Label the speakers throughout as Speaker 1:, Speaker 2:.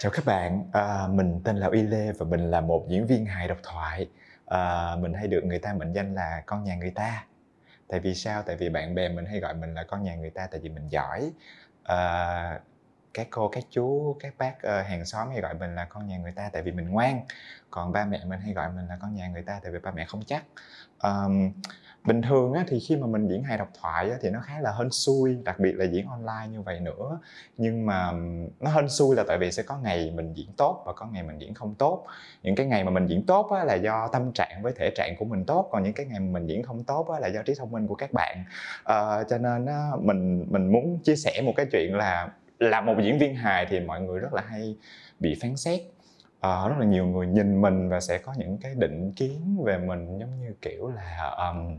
Speaker 1: Chào các bạn, à, mình tên là Y Lê và mình là một diễn viên hài độc thoại. À, mình hay được người ta mệnh danh là con nhà người ta. Tại vì sao? Tại vì bạn bè mình hay gọi mình là con nhà người ta tại vì mình giỏi. À, các cô, các chú, các bác uh, hàng xóm hay gọi mình là con nhà người ta tại vì mình ngoan. Còn ba mẹ mình hay gọi mình là con nhà người ta tại vì ba mẹ không chắc. Um, bình thường á, thì khi mà mình diễn hài độc thoại á, thì nó khá là hên xui đặc biệt là diễn online như vậy nữa nhưng mà nó hên xui là tại vì sẽ có ngày mình diễn tốt và có ngày mình diễn không tốt những cái ngày mà mình diễn tốt á, là do tâm trạng với thể trạng của mình tốt còn những cái ngày mà mình diễn không tốt á, là do trí thông minh của các bạn à, cho nên á, mình mình muốn chia sẻ một cái chuyện là là một diễn viên hài thì mọi người rất là hay bị phán xét. Uh, rất là nhiều người nhìn mình và sẽ có những cái định kiến về mình giống như kiểu là um,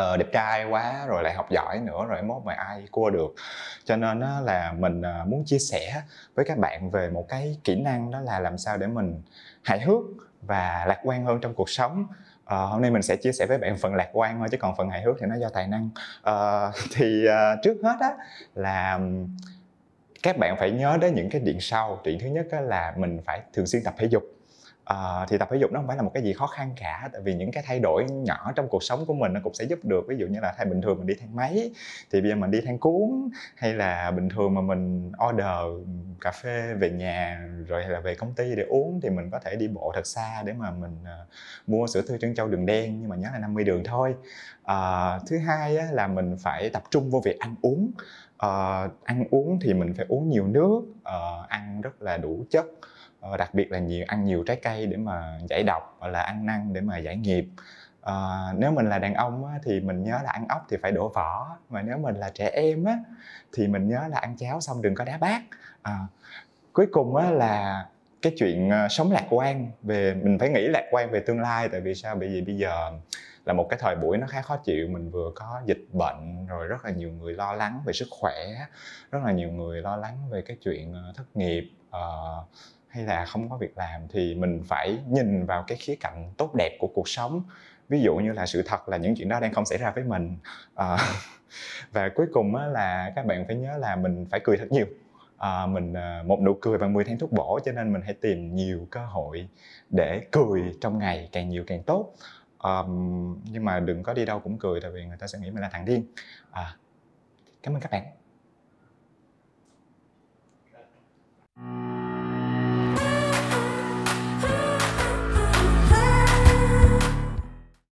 Speaker 1: uh, đẹp trai quá rồi lại học giỏi nữa rồi mốt mà ai cua được. Cho nên đó là mình uh, muốn chia sẻ với các bạn về một cái kỹ năng đó là làm sao để mình hài hước và lạc quan hơn trong cuộc sống. Uh, hôm nay mình sẽ chia sẻ với bạn phần lạc quan thôi chứ còn phần hài hước thì nó do tài năng. Uh, thì uh, trước hết á là các bạn phải nhớ đến những cái điện sau. Chuyện thứ nhất là mình phải thường xuyên tập thể dục. À, thì tập thể dục nó không phải là một cái gì khó khăn cả tại vì những cái thay đổi nhỏ trong cuộc sống của mình nó cũng sẽ giúp được. Ví dụ như là thay bình thường mình đi thang máy thì bây giờ mình đi thang cuốn hay là bình thường mà mình order cà phê về nhà rồi hay là về công ty để uống thì mình có thể đi bộ thật xa để mà mình uh, mua sữa tươi trân châu đường đen nhưng mà nhớ là 50 đường thôi. À, thứ hai á, là mình phải tập trung vô việc ăn uống. Uh, ăn uống thì mình phải uống nhiều nước uh, ăn rất là đủ chất. uh, Ờ, đặc biệt là nhiều ăn nhiều trái cây để mà giải độc hoặc là ăn năng để mà giải nghiệp. À, nếu mình là đàn ông á, thì mình nhớ là ăn ốc thì phải đổ vỏ mà nếu mình là trẻ em á, thì mình nhớ là ăn cháo xong đừng có đá bát. À, cuối cùng á, là cái chuyện sống lạc quan về mình phải nghĩ lạc quan về tương lai tại vì sao? Bởi vì bây giờ là một cái thời buổi nó khá khó chịu mình vừa có dịch bệnh rồi rất là nhiều người lo lắng về sức khỏe rất là nhiều người lo lắng về cái chuyện thất nghiệp. Uh, hay là không có việc làm thì mình phải nhìn vào cái khía cạnh tốt đẹp của cuộc sống. Ví dụ như là sự thật là những chuyện đó đang không xảy ra với mình. À, và cuối cùng là các bạn phải nhớ là mình phải cười thật nhiều. À, mình ờ, một nụ cười bằng 10 tháng thuốc bổ cho nên mình hãy tìm nhiều cơ hội để cười trong ngày càng nhiều càng tốt. Um, nhưng mà đừng có đi đâu cũng cười tại vì người ta sẽ nghĩ mình là thằng điên. À, cảm ơn các bạn.